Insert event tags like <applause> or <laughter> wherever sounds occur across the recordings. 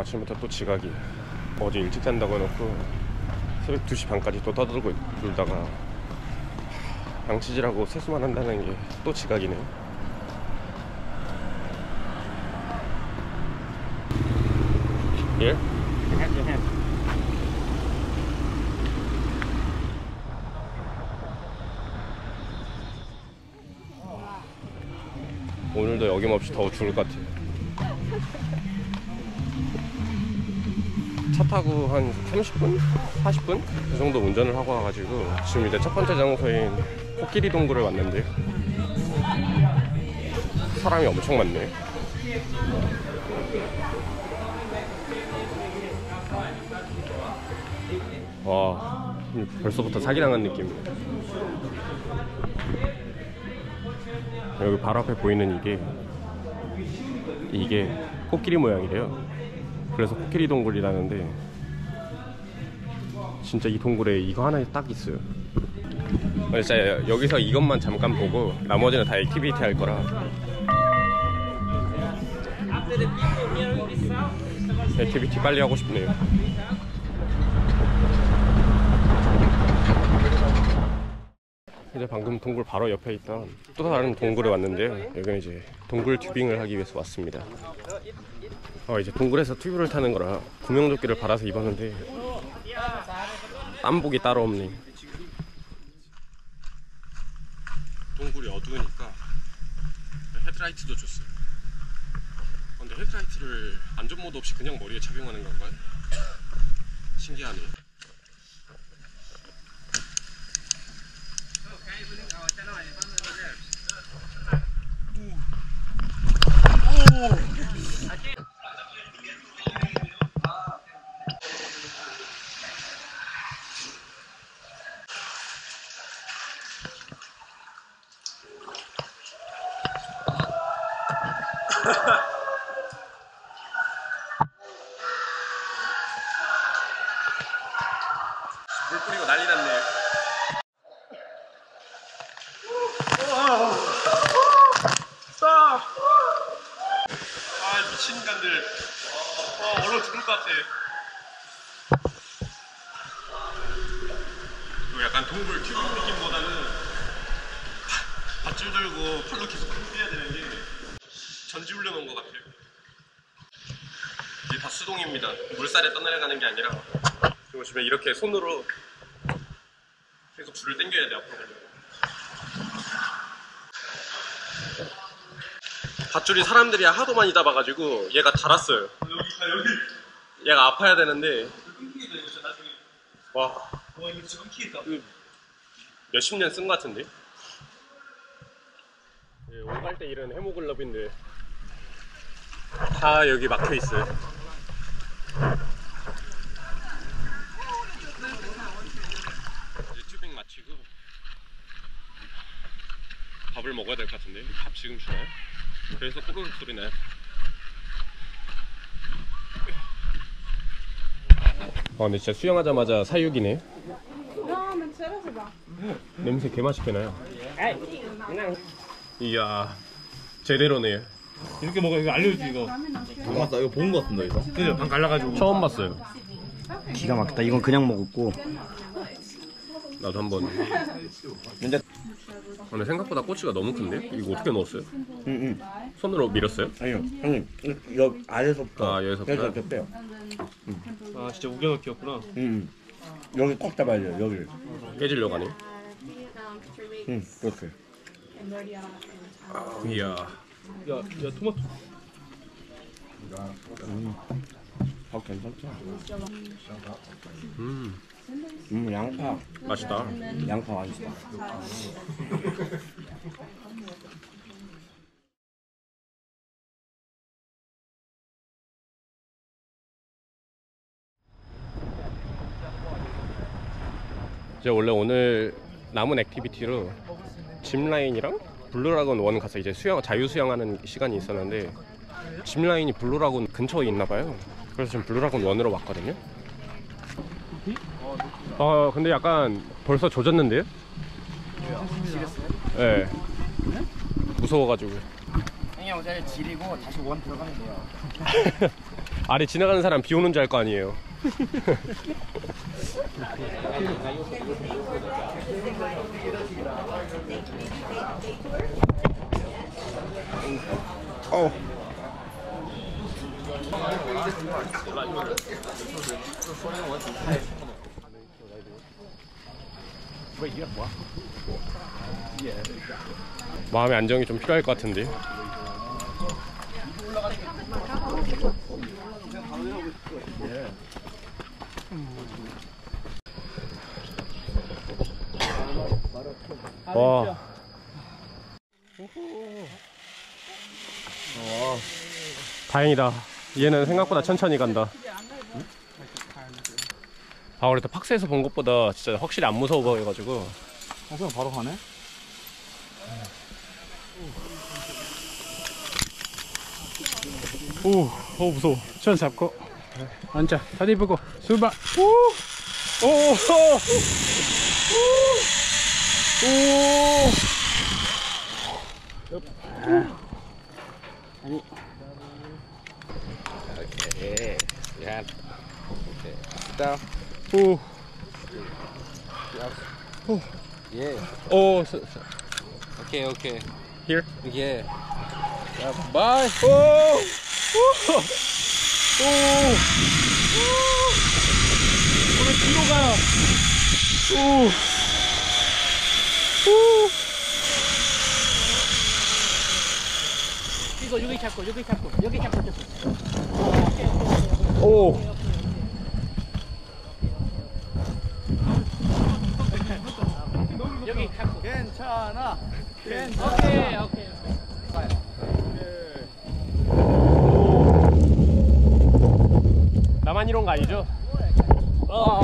아침부터 또 지각이. 어제 일찍 잔다고 해놓고 새벽 2시 반까지 또 떠들고 놀다가 양치질하고 세수만 한다는 게 또 지각이네. 예? 오늘도 여김없이 더워 죽을 것 같아요 차 타고 한 30분? 40분? 그 정도 운전을 하고 와가지고 지금 이제 첫 번째 장소인 코끼리 동굴에 왔는데 사람이 엄청 많네 와 벌써부터 사기당한 느낌이네 여기 바로 앞에 보이는 이게 이게 코끼리 모양이래요 그래서 코끼리 동굴이라는데 진짜 이 동굴에 이거 하나 딱 있어요. 어, 진짜 여기서 이것만 잠깐 보고 나머지는 다 activity 할 거라. activity 빨리 하고 싶네요 이제 방금 동굴 바로 옆에 있던 또 다른 동굴에 왔는데요. 여기는 이제 동굴 튜빙을 하기 위해서 왔습니다. 어, 이제 동굴에서 튜브를 타는 거라 구명조끼를 받아서 입었는데 땀복이 따로 없네 동굴이 어두우니까 헤드라이트도 줬어요. 근데 헤드라이트를 안전모드 없이 그냥 머리에 착용하는 건가요? 신기하네요 물 뿌리고 난리 났네. 아 미친 인간들. 어 얼어 죽을 것 같아. 이거 약간 동굴 튜브 느낌보다는 밧줄 들고 풀로 계속 흔들어야 되는 게 전지훈련 온 것 같아요. 이게 다 수동입니다. 물살에 떠내려가는 게 아니라 보시면 이렇게 손으로 계속 줄을 당겨야 돼 앞으로 밧줄이 사람들이 하도 많이 잡아가지고 얘가 달았어요. 여기 여기 얘가 아파야 되는데. 끊기겠다 이거 진짜 나중에 와. 와 이거 진짜 끊기겠다 몇십 년 쓴 것 같은데? 예, 오갈 때 이런 해모글럽인데 다 여기 막혀 있어요 이제 튜빙 마치고 밥을 먹어야 될 것 같은데 밥 지금 주나요? 그래서 꼬르륵 소리 나요 아 근데 진짜 수영하자마자 사육이네. 냄새 개 맛있게 나요. 이야 제대로네. 이렇게 먹어 이거 알려주지 이거 맞다 이거 본 거 같은데 이거 그죠 방 갈라가지고 처음 봤어요. 기가 막히다 이건 그냥 먹었고 나도 한번. 근데 생각보다 꼬치가 너무 큰데? 이거 어떻게 넣었어요? 응응. 손으로 밀었어요? 아니요 형님. 여기 아래서부터. 아, 여기서부터? 여기서 이렇게 빼요. 아 진짜 우겨넣기 였구나. 응 여기 꽉 잡아야 돼요 여기를. 깨지려고 하네. 응 그렇게. 이야. 야, 야 토마토 아 괜찮죠 음 음 양파 맛있다. 양파 맛있다 이제 원래 오늘 남은 activity로 zipline이랑 블루라군 one 가서 이제 수영 자유 수영하는 시간이 있었는데 zipline이 블루라군 근처에 있나 봐요. 그래서 지금 블루라군 one으로 왔거든요. 어 근데 약간 벌써 조졌는데요? 예. 네. 무서워가지고. 형이 어제 지리고 다시 원 들어가면 돼요 <laughs> 아래 지나가는 사람 비 오는 줄 알 거 아니에요. <laughs> 어. 마음의 안정이 좀 필요할 것 같은데. 와. 다행이다. 얘는 생각보다 천천히 간다. 아, 그래도 팍스에서 본 것보다 진짜 확실히 안 무서워 보여가지고. 하수영 바로 가네? 오, 오 무서워. 손 잡고 앉아. 다리 보고 출발. 오, 오! 오! 오케이. 야. 오케이. 스탑. 오! 예. 오! 서- 서- 오케이, 오케이. Here? 예. 자, 바이. 오! 오! 오! 오늘 뒤로 가! 오! 오! 이거 여기 잡고 여기 잡고 여기 잡고 잡고. 오! 여기 잡고. 괜찮아. 괜찮아. 오케이 오케이. 나만 이런 거 아니죠? 어.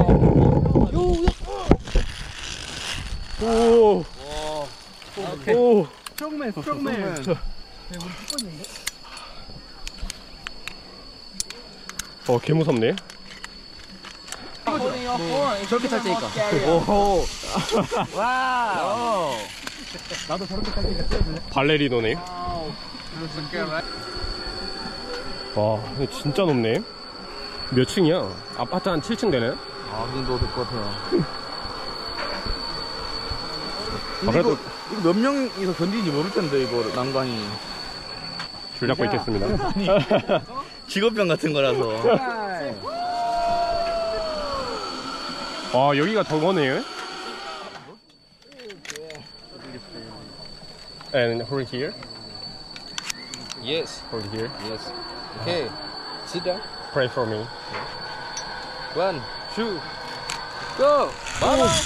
오! 오! 스트롱맨 스트롱맨. 어, 개 무섭네. 저렇게 탈 테니까. 오호. 와. 발레리노네. 와, 근데 진짜 높네. 몇 층이야? 아파트 한 7층 되네? 아, 그 정도 될 것 같아요. 아, 그래도 이거, 이거 몇 명이서 견디는지 모를 텐데, 이거 난간이. 줄 잡고 있겠습니다. <laughs> 직업병 같은 거라서. 와, 여기가 저거네. And hold here, yes, hold here. yes. Okay. Sit down. Pray for me. One, two, go. Bye bye.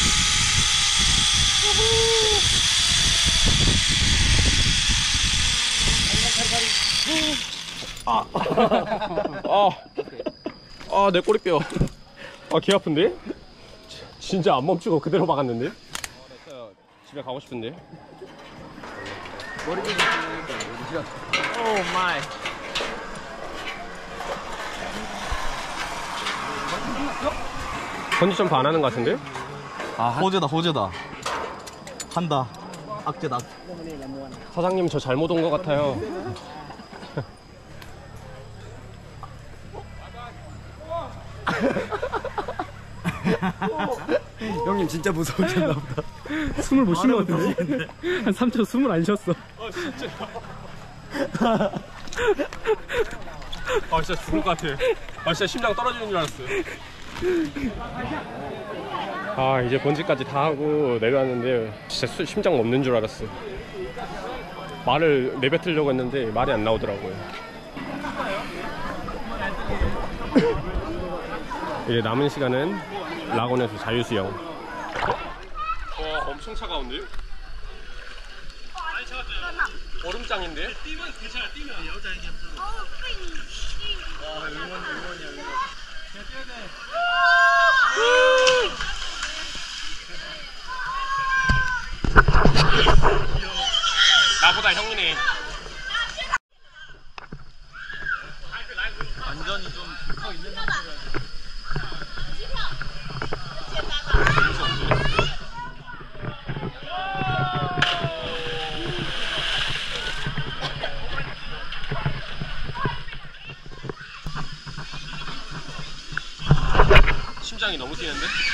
<laughs> 아, 아, 내 꼬리뼈. 아, 개 아픈데? 진짜 안 멈추고 그대로 박았는데? 집에 가고 싶은데? oh my. 번지 점프 안 하는 것 같은데? 아, 호재다, 호재다. 한다. 악재다. 사장님 저 잘못 온 것 같아요. 형님 진짜 무서우셨나 <laughs> 보다. 숨을 못 쉰 것 같은데? 한 3초 숨을 안 쉬었어. 아 진짜 죽을 것 같아. 아 진짜 심장 떨어지는 줄 알았어. 아 이제 본지까지 다 하고 내려왔는데 진짜 수- 심장 멈는 줄 알았어. 말을 내뱉으려고 했는데 말이 안 나오더라고요. 이제 남은 시간은 라곤에서 자유수영. 와 엄청 차가운데요? 얼음장인데? 나보다 형이네. 완전히 좀 붙어 있는 상태라. 심장이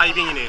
다이빙이네.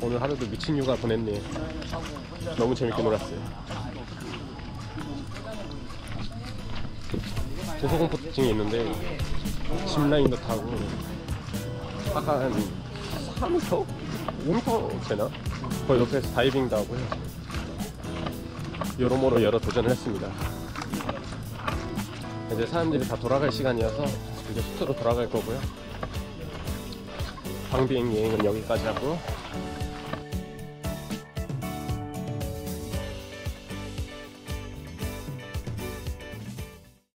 오늘 하루도 미친 휴가 보냈네. 너무 재밌게 놀았어요. 고소공포증이 있는데 짚라인도 타고 아까 한 3m? 5m 되나? 거의 옆에서 다이빙도 하고 요. 여러모로 여러 도전을 했습니다. 이제 사람들이 다 돌아갈 시간이어서 이제 숙소로 돌아갈 거고요. 방비행 여행은 여기까지 하고